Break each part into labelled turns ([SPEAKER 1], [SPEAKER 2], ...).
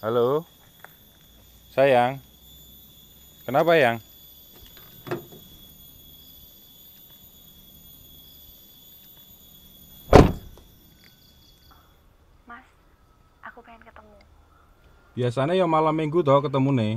[SPEAKER 1] Halo. Sayang. Kenapa, Yang?
[SPEAKER 2] Mas, aku pengen ketemu.
[SPEAKER 1] Biasanya ya malam minggu toh ketemu nih.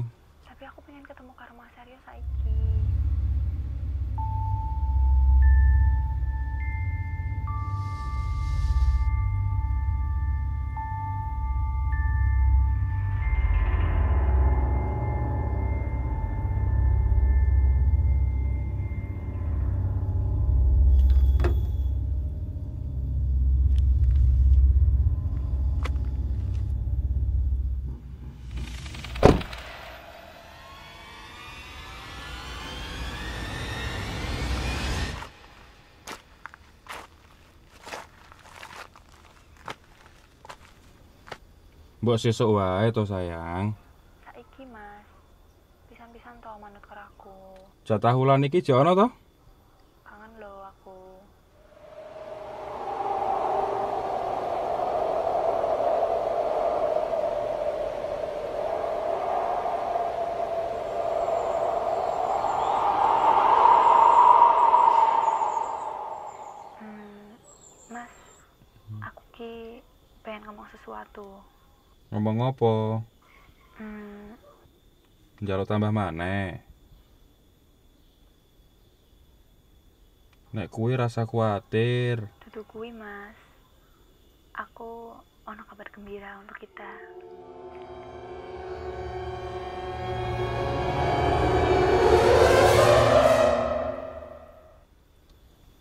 [SPEAKER 1] Mbok sesuk wae toh sayang.
[SPEAKER 2] Saiki, Mas. Pisan-pisan to manut karo aku.
[SPEAKER 1] Jatah wulan iki jek ana toh?
[SPEAKER 2] Ngomong
[SPEAKER 1] apa?
[SPEAKER 2] Hmm,
[SPEAKER 1] Njaluk tambah maneh. Nek kuwi rasa kuatir.
[SPEAKER 2] dudu kuwi, Mas. Aku ono kabar gembira untuk kita.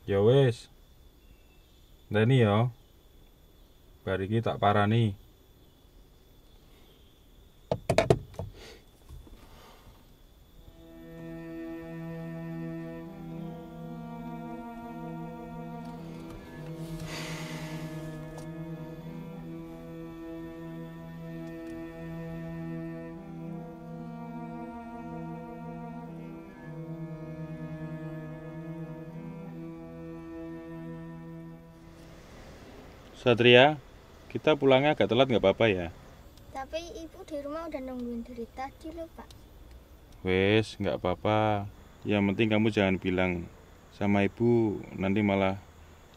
[SPEAKER 1] Ya wis. Dani ya. Bar iki tak parani. Satria, kita pulangnya agak telat nggak apa-apa ya?
[SPEAKER 3] Tapi ibu di rumah udah nungguin dari tadi loh pak.
[SPEAKER 1] Wes, nggak apa-apa. Yang penting kamu jangan bilang sama ibu, nanti malah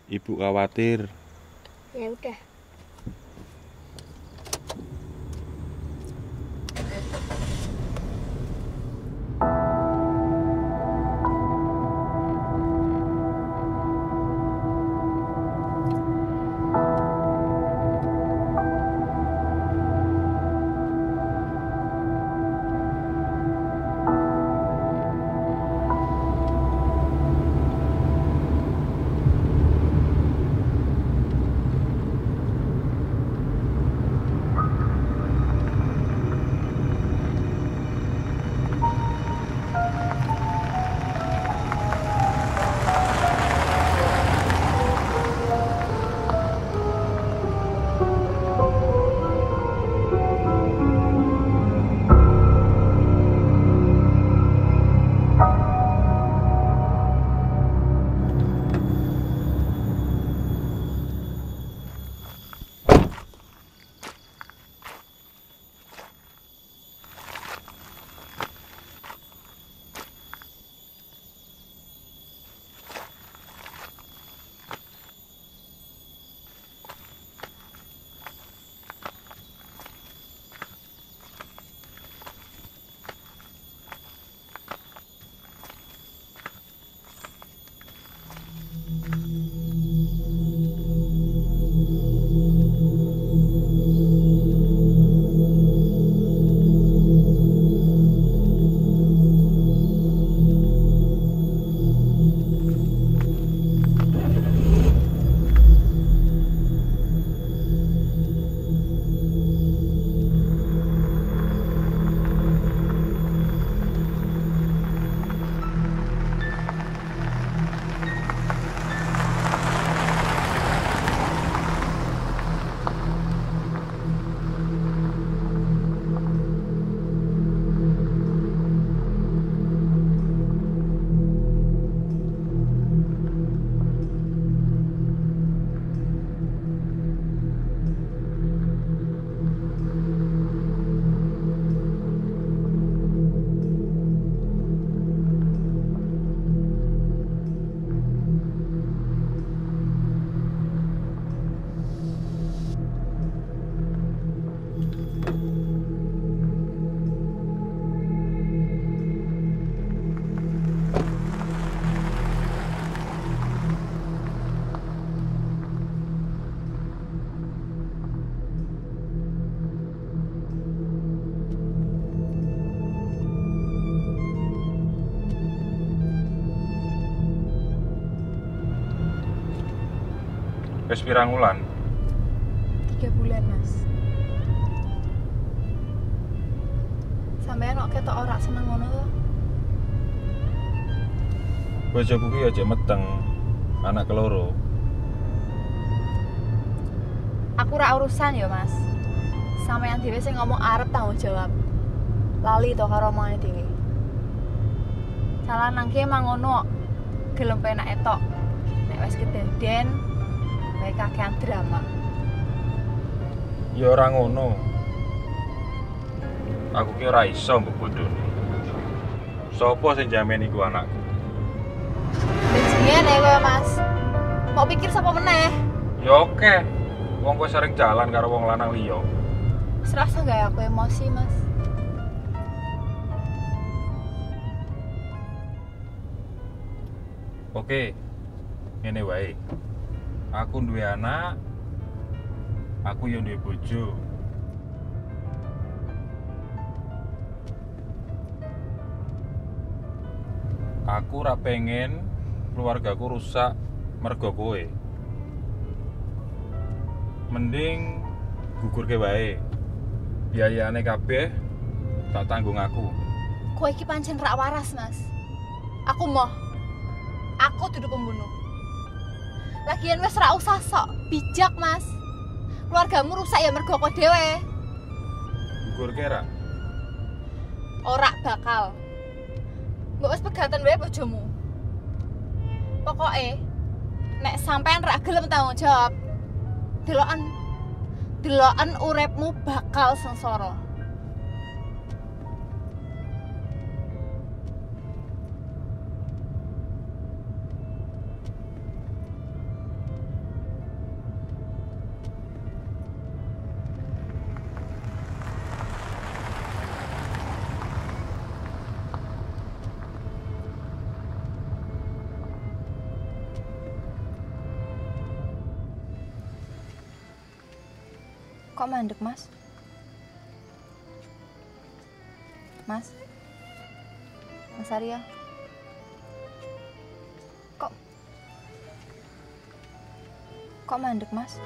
[SPEAKER 1] ibu khawatir.
[SPEAKER 3] Ya udah.
[SPEAKER 1] Wis pirang wulan?
[SPEAKER 4] Tiga bulan mas. Sampean kok ketok ora seneng ngono to?
[SPEAKER 1] Bojoku ki aja meteng. Anak keloro.
[SPEAKER 4] Aku ora urusan ya mas. Sampean dhewe sing ngomong arep tanggung jawab. Lali to karo omongan dhewe. Salah nangke emang ngono. Gelem penak etok. Nek wis kededen, wae kakean drama.
[SPEAKER 1] Ya ora ngono. Aku ki ora iso mbok bodoni. Sopo sing jamin iku anakku?
[SPEAKER 4] Bajingan ya mas. Mau pikir sapa meneh?
[SPEAKER 1] Ya oke. Wong kowe sering jalan karo wong lanang liya.
[SPEAKER 4] Serasa gak ya aku emosi mas?
[SPEAKER 1] Oke. Ngene wae. Aku duwe anak. Aku yo duwe bojo. Aku ora pengen keluargaku rusak mergo kowe. Mending gugurke wae. Biayane kabeh tak tanggung aku.
[SPEAKER 4] Kowe iki pancen rak waras mas. Aku mau. Aku duduk pembunuh. Lagian wes rak usah sok bijak mas. Keluargamu rusak ya mergo kowe dhewe.
[SPEAKER 1] Gugurke ra?
[SPEAKER 4] Ora bakal. Mbok wis pegatan wae bojomu. Pokoke nek sampean rak gelem tanggung jawab, deloken deloken uripmu bakal sengsara. Kok mandek, Mas? Mas? Mas Arya? Kok Kok mandek, Mas?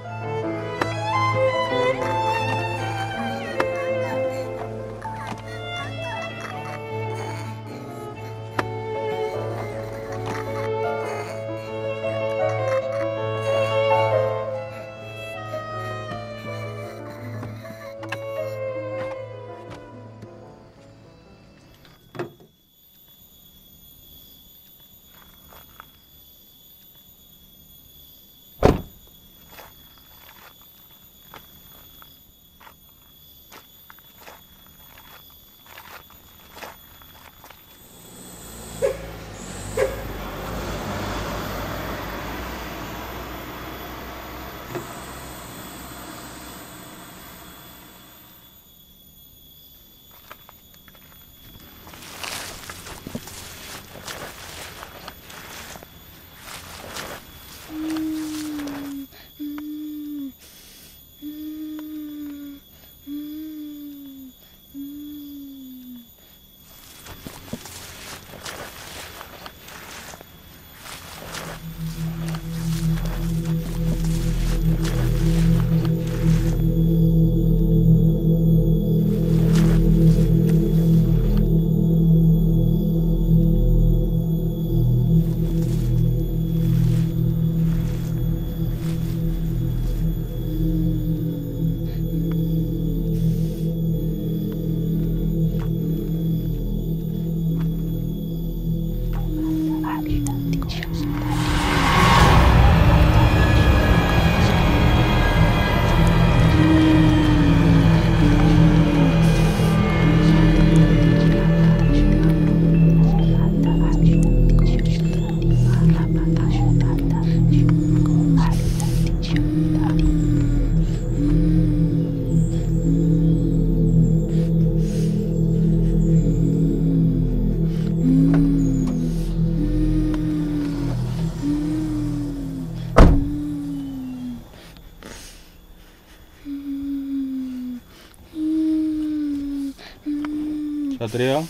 [SPEAKER 1] Satrio,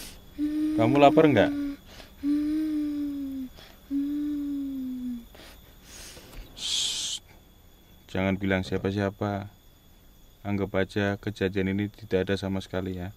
[SPEAKER 1] kamu lapar nggak? Jangan bilang siapa-siapa. Anggap aja kejadian ini tidak ada sama sekali ya.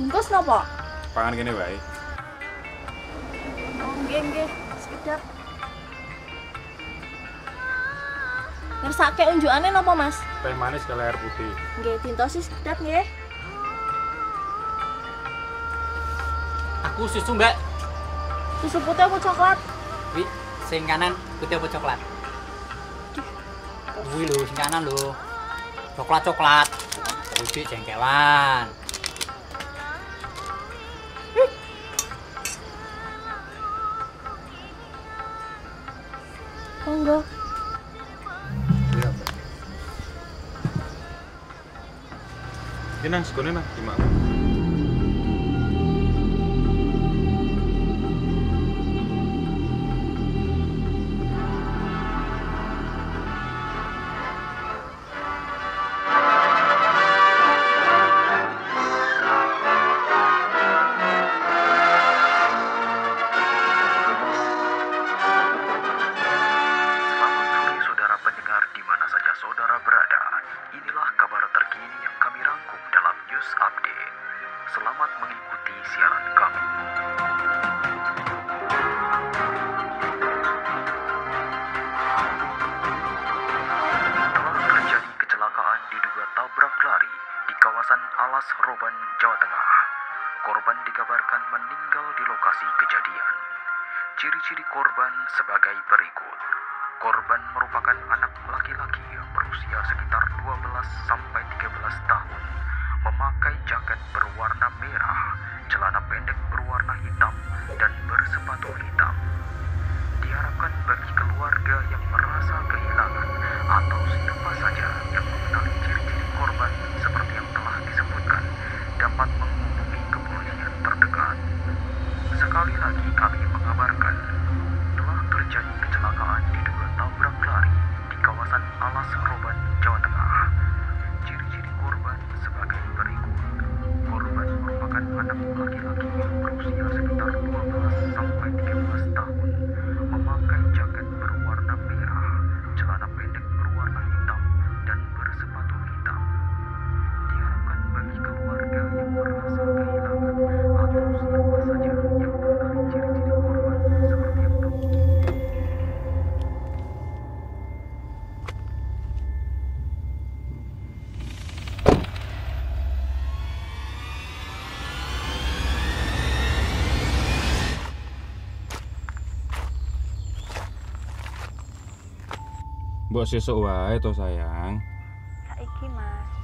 [SPEAKER 4] Bungkus nopo?
[SPEAKER 1] Pangan kene wae.
[SPEAKER 4] Oh, nggih nggih, sekedap. Ngersake unjukane nopo, Mas?
[SPEAKER 1] Teh manis kali air putih.
[SPEAKER 4] Nggih, dintosi sekedap nggih.
[SPEAKER 5] Aku susu mbak.
[SPEAKER 4] Susu putih apa coklat?
[SPEAKER 5] Wi, sing kanan putih apa coklat? Wih lho, sing kanan lho. Coklat coklat. Udik
[SPEAKER 6] Tango. Yeah. Yun na, siko Jawa Tengah. Korban dikabarkan meninggal di lokasi kejadian. Ciri-ciri korban sebagai berikut. Korban merupakan anak laki-laki berusia sekitar 12 sampai 13 tahun. Memakai jaket berwarna
[SPEAKER 1] Mbok sesuk wae to sayang.
[SPEAKER 4] Saiki, Mas.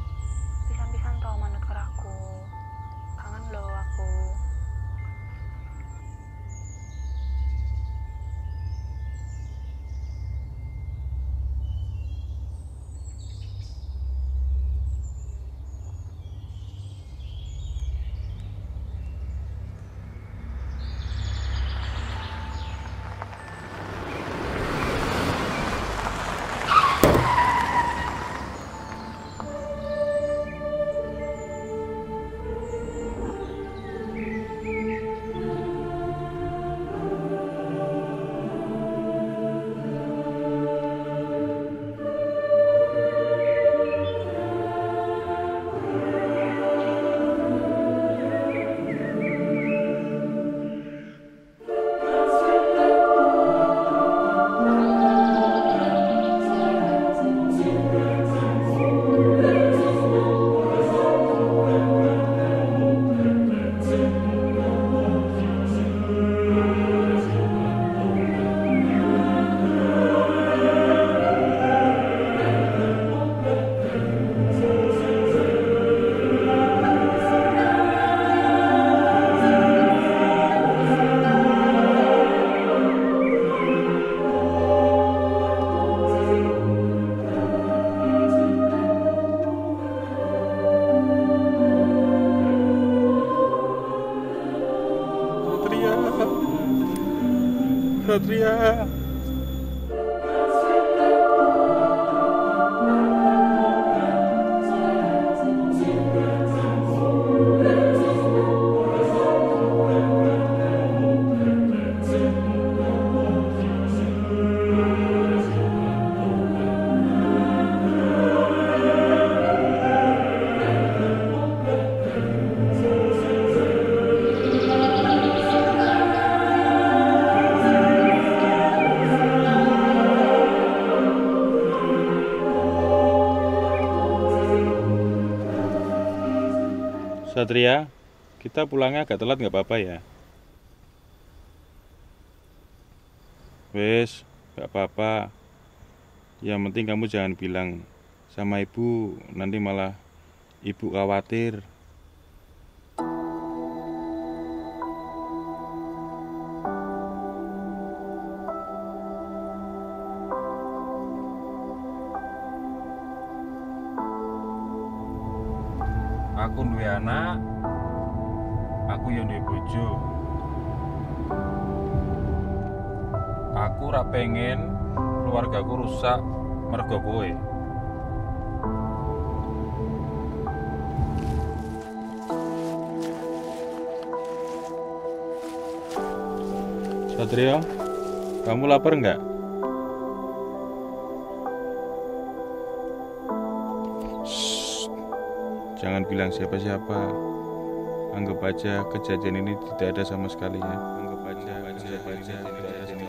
[SPEAKER 1] Satria, kita pulangnya agak telat nggak apa-apa ya? Wes, nggak apa-apa. Yang penting kamu jangan bilang sama ibu, nanti malah ibu khawatir. Aku duwe anak, aku yang duwe bojo. Aku ora pengen keluargaku rusak mergo kowe. Satrio, kamu lapar nggak? Jangan bilang siapa-siapa. Anggap aja kejadian ini tidak ada sama sekali ya. Anggap aja kejadian ini tidak ada tidak ada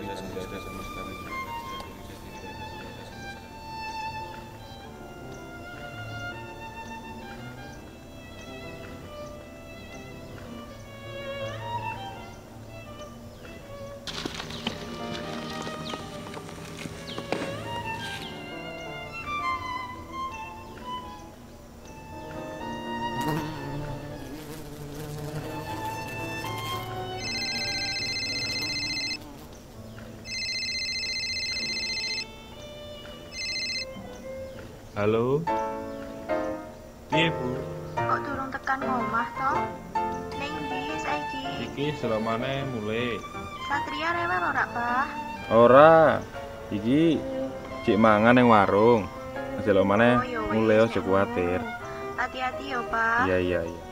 [SPEAKER 1] Halo. Piye, Bu?
[SPEAKER 3] Kok durung tekan ngomah to? Ning ndi saiki?
[SPEAKER 1] Iki selamane mulai.
[SPEAKER 3] Satria rewel ora, Pak?
[SPEAKER 1] Ora. Iki cik mangan yang warung. Selok mana
[SPEAKER 3] Oh,
[SPEAKER 1] mulai aja kuwatir.
[SPEAKER 3] Hati-hati yo, Pak.
[SPEAKER 1] Iya iya iya.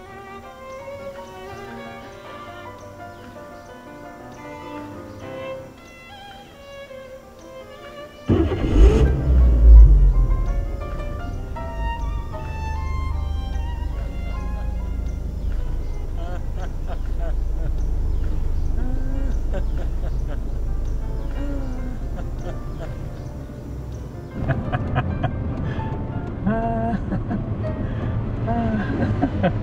[SPEAKER 1] 啊哈哈哈